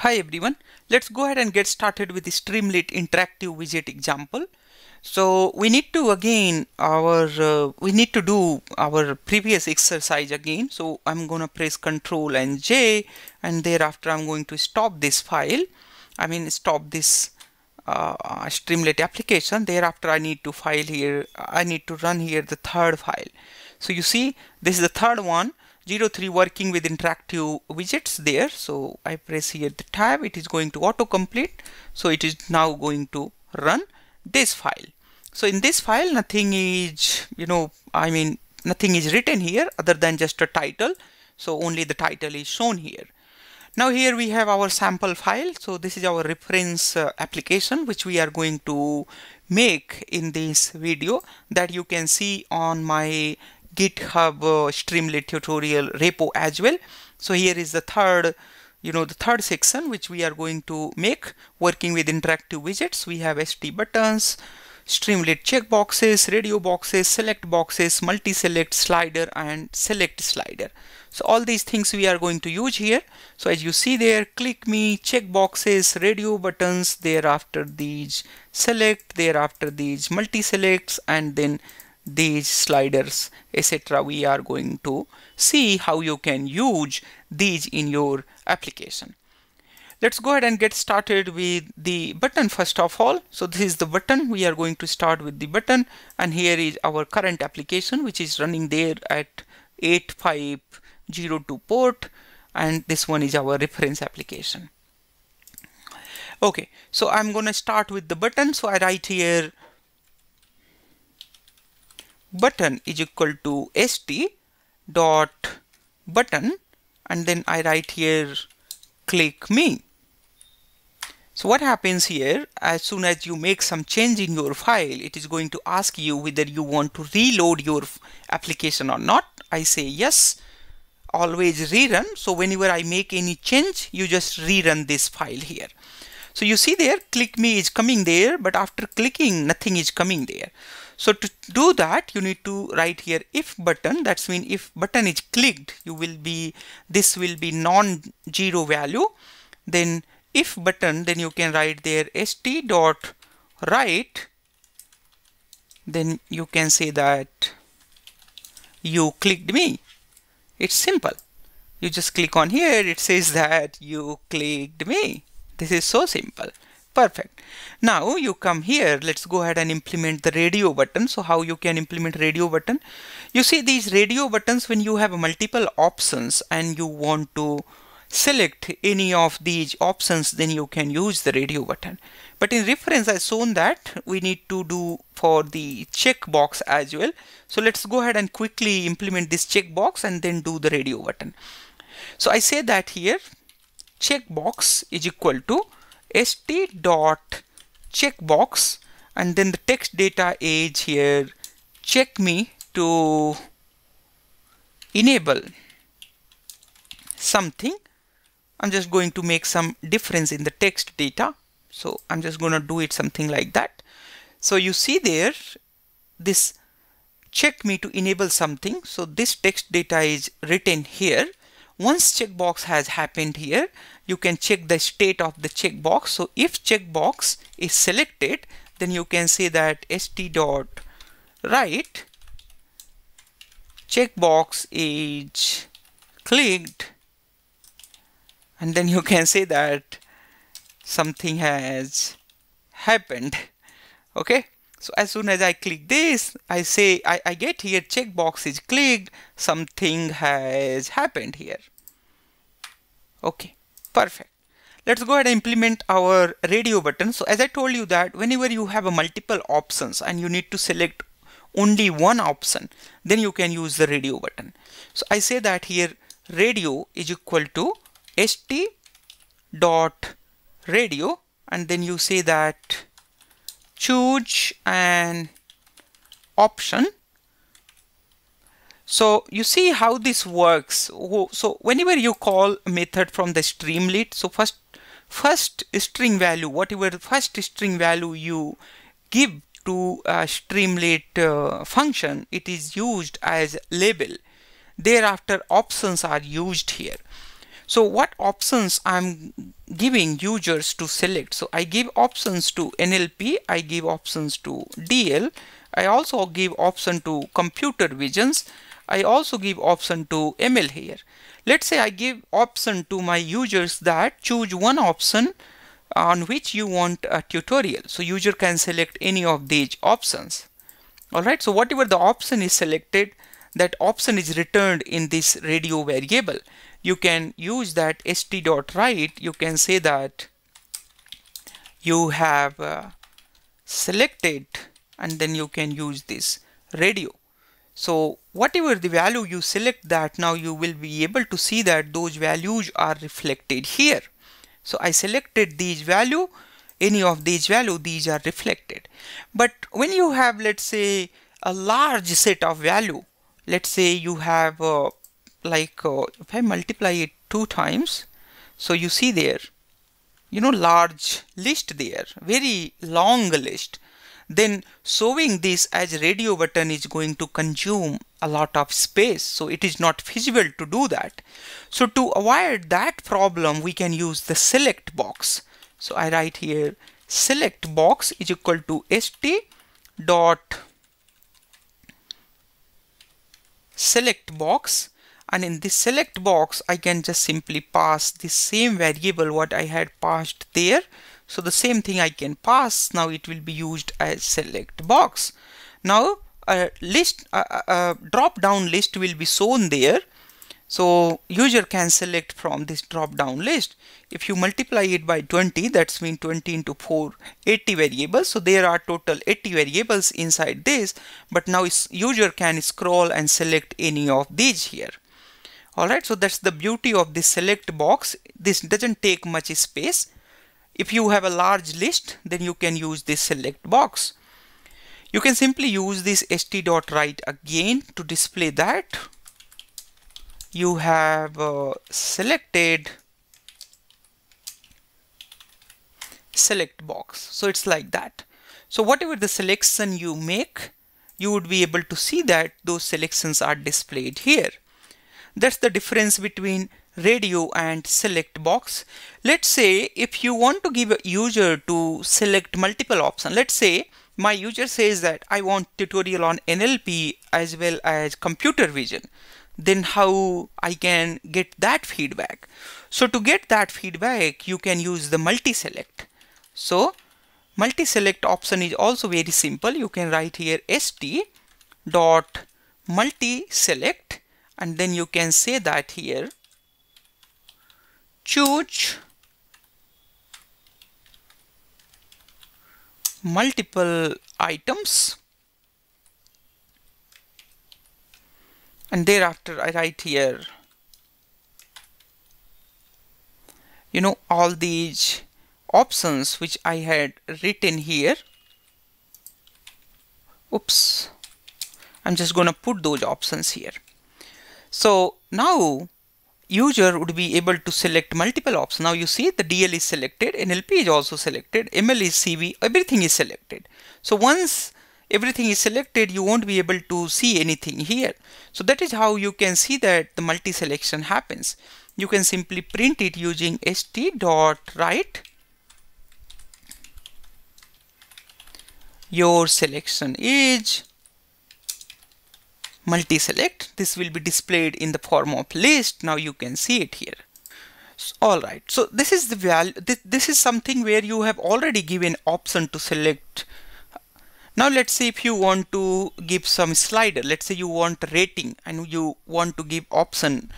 Hi everyone, let's go ahead and get started with the Streamlit interactive widget example. So we need to again our uh, we need to do our previous exercise again. So I'm going to press Control and J and thereafter I'm going to stop this file. I mean stop this uh, Streamlit application. Thereafter I need to file here. I need to run here the third file. So you see this is the third one 03 working with interactive widgets there. So I press here the tab. It is going to autocomplete. So it is now going to run this file. So in this file nothing is you know I mean nothing is written here other than just a title. So only the title is shown here. Now here we have our sample file. So this is our reference uh, application which we are going to make in this video that you can see on my GitHub uh, Streamlit tutorial repo as well. So here is the third, you know, the third section which we are going to make working with interactive widgets. We have ST buttons, Streamlit checkboxes, radio boxes, select boxes, multi-select slider and select slider. So all these things we are going to use here. So as you see there, click me, checkboxes, radio buttons, thereafter these select, thereafter these multi-selects and then these sliders etc we are going to see how you can use these in your application. Let's go ahead and get started with the button first of all. So this is the button. We are going to start with the button and here is our current application which is running there at 8502 port and this one is our reference application. Okay so I'm gonna start with the button. So I write here button is equal to st dot button and then I write here click me. So what happens here as soon as you make some change in your file it is going to ask you whether you want to reload your application or not. I say yes always rerun so whenever I make any change you just rerun this file here. So you see there click me is coming there but after clicking nothing is coming there. So to do that, you need to write here if button. That's mean if button is clicked, you will be this will be non-zero value. Then if button, then you can write there st dot write. Then you can say that you clicked me. It's simple. You just click on here. It says that you clicked me. This is so simple. Perfect. Now you come here, let's go ahead and implement the radio button. So how you can implement radio button? You see these radio buttons when you have multiple options and you want to select any of these options then you can use the radio button. But in reference I've shown that we need to do for the checkbox as well. So let's go ahead and quickly implement this checkbox and then do the radio button. So I say that here checkbox is equal to st dot checkbox and then the text data age here. Check me to enable something. I'm just going to make some difference in the text data. So I'm just going to do it something like that. So you see there this check me to enable something. So this text data is written here. Once checkbox has happened here you can check the state of the checkbox. So if checkbox is selected then you can say that st dot write checkbox is clicked. And then you can say that something has happened. Okay? So as soon as I click this I say I, I get here checkbox is clicked. Something has happened here. Okay Perfect. Let's go ahead and implement our radio button. So as I told you that whenever you have a multiple options and you need to select only one option, then you can use the radio button. So I say that here radio is equal to st dot radio and then you say that choose an option so you see how this works. So whenever you call a method from the streamlit, so first first string value, whatever the first string value you give to a streamlit uh, function, it is used as label. Thereafter options are used here. So what options I'm giving users to select. So I give options to NLP, I give options to DL, I also give option to computer visions, I also give option to ML here. Let's say I give option to my users that choose one option on which you want a tutorial. So user can select any of these options. Alright, so whatever the option is selected, that option is returned in this radio variable. You can use that st.write, you can say that you have uh, selected and then you can use this radio. So whatever the value you select that now you will be able to see that those values are reflected here. So I selected these value, any of these value, these are reflected. But when you have, let's say, a large set of value, let's say you have uh, like, uh, if I multiply it two times, so you see there, you know, large list there, very long list then showing this as radio button is going to consume a lot of space. So it is not feasible to do that. So to avoid that problem we can use the select box. So I write here select box is equal to st dot select box. And in this select box I can just simply pass the same variable what I had passed there so the same thing I can pass now it will be used as select box now a list a, a drop down list will be shown there so user can select from this drop down list. If you multiply it by 20, that's mean 20 into 4, 80 variables. So there are total 80 variables inside this, but now user can scroll and select any of these here. Alright, so that's the beauty of this select box. This doesn't take much space. If you have a large list, then you can use this select box. You can simply use this st.write again to display that. You have uh, selected select box. So it's like that. So whatever the selection you make, you would be able to see that those selections are displayed here. That's the difference between radio and select box. Let's say if you want to give a user to select multiple option, let's say my user says that I want tutorial on NLP as well as computer vision, then how I can get that feedback. So to get that feedback, you can use the multi-select. So multi-select option is also very simple. You can write here st dot multi-select and then you can say that here choose multiple items. And thereafter I write here. You know all these options which I had written here. Oops. I'm just gonna put those options here. So now user would be able to select multiple options. Now you see the DL is selected, NLP is also selected, ML is CV, everything is selected. So once everything is selected, you won't be able to see anything here. So that is how you can see that the multi-selection happens. You can simply print it using st.write your selection is multi-select. This will be displayed in the form of list. Now you can see it here. All right. So this is the value this, this is something where you have already given option to select. Now let's say if you want to give some slider. Let's say you want rating and you want to give option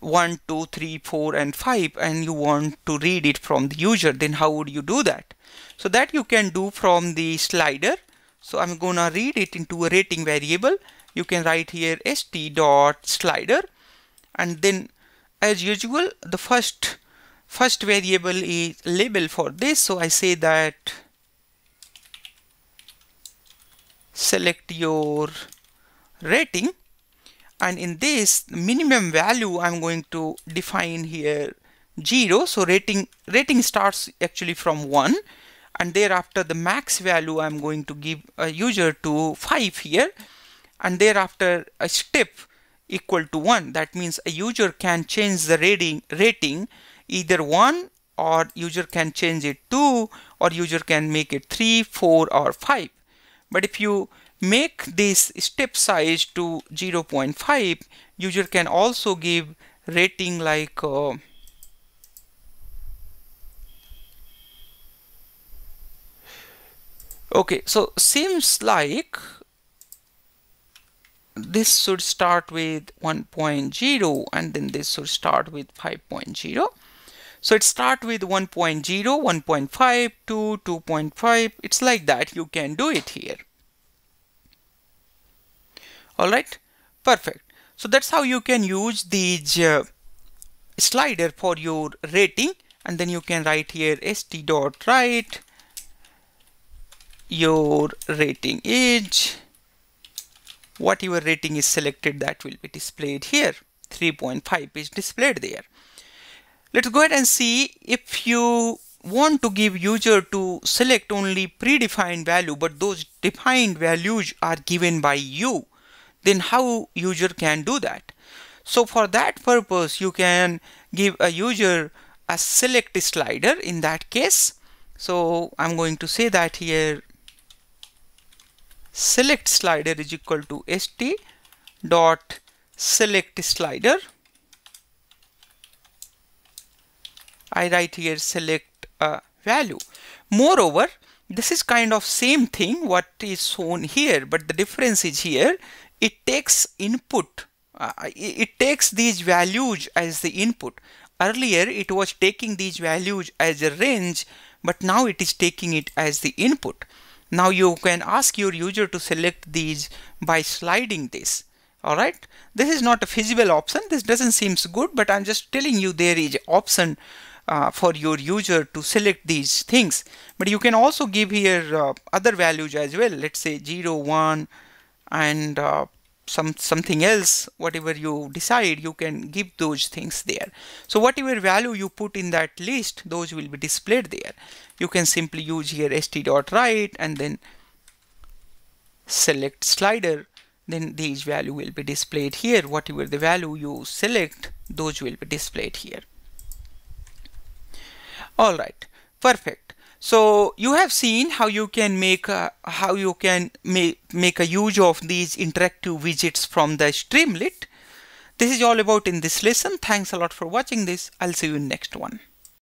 1 2 3 4 and 5 and you want to read it from the user then how would you do that? So that you can do from the slider. So I'm gonna read it into a rating variable you can write here st dot slider. And then as usual the first first variable is label for this. So I say that select your rating. And in this minimum value I'm going to define here 0 so rating rating starts actually from 1 and thereafter the max value I'm going to give a user to 5 here and thereafter a step equal to 1 that means a user can change the rating rating either 1 or user can change it 2 or user can make it 3 4 or 5 but if you make this step size to 0.5 user can also give rating like uh, okay so seems like this should start with 1.0 and then this should start with 5.0 so it start with 1.0 1.5 2 2.5 it's like that. You can do it here. All right? Perfect. So that's how you can use these uh, slider for your rating. And then you can write here st dot write your rating is what your rating is selected that will be displayed here. 3.5 is displayed there. Let's go ahead and see if you want to give user to select only predefined value but those defined values are given by you then how user can do that? So for that purpose you can give a user a select slider in that case. So I'm going to say that here select slider is equal to st dot select slider. I write here select value. Moreover this is kind of same thing what is shown here but the difference is here. It takes input uh, it takes these values as the input. Earlier it was taking these values as a range but now it is taking it as the input now you can ask your user to select these by sliding this. Alright, this is not a feasible option. This doesn't seem good, but I'm just telling you there is option uh, for your user to select these things. But you can also give here uh, other values as well. Let's say 0, 1 and uh, some something else whatever you decide you can give those things there. So whatever value you put in that list those will be displayed there. You can simply use here st dot write and then select slider. Then these value will be displayed here. Whatever the value you select those will be displayed here. All right. Perfect so you have seen how you can make a, how you can make, make a use of these interactive widgets from the Streamlit. This is all about in this lesson. Thanks a lot for watching this. I'll see you in next one.